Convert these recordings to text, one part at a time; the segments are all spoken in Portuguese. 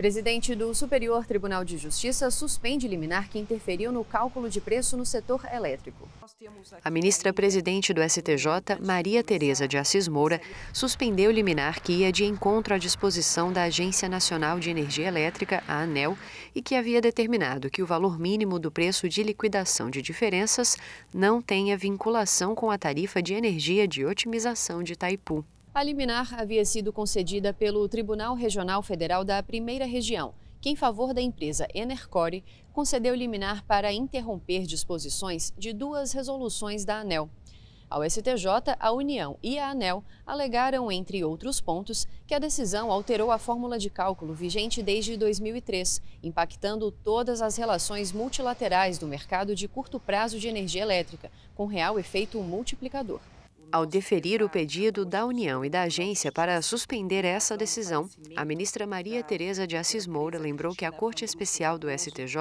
Presidente do Superior Tribunal de Justiça suspende liminar que interferiu no cálculo de preço no setor elétrico. A ministra presidente do STJ, Maria Tereza de Assis Moura, suspendeu liminar que ia de encontro à disposição da Agência Nacional de Energia Elétrica, a ANEL, e que havia determinado que o valor mínimo do preço de liquidação de diferenças não tenha vinculação com a tarifa de energia de otimização de Itaipu. A liminar havia sido concedida pelo Tribunal Regional Federal da Primeira Região, que, em favor da empresa Enercore, concedeu liminar para interromper disposições de duas resoluções da ANEL. Ao STJ, a União e a ANEL alegaram, entre outros pontos, que a decisão alterou a fórmula de cálculo vigente desde 2003, impactando todas as relações multilaterais do mercado de curto prazo de energia elétrica, com real efeito multiplicador. Ao deferir o pedido da União e da agência para suspender essa decisão, a ministra Maria Tereza de Assis Moura lembrou que a Corte Especial do STJ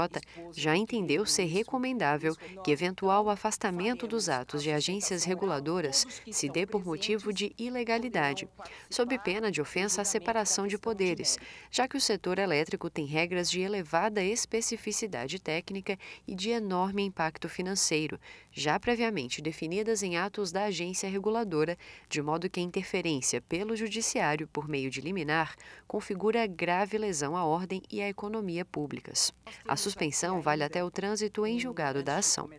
já entendeu ser recomendável que eventual afastamento dos atos de agências reguladoras se dê por motivo de ilegalidade, sob pena de ofensa à separação de poderes, já que o setor elétrico tem regras de elevada especificidade técnica e de enorme impacto financeiro, já previamente definidas em atos da agência reguladora reguladora, de modo que a interferência pelo Judiciário por meio de liminar configura grave lesão à ordem e à economia públicas. A suspensão vale até o trânsito em julgado da ação.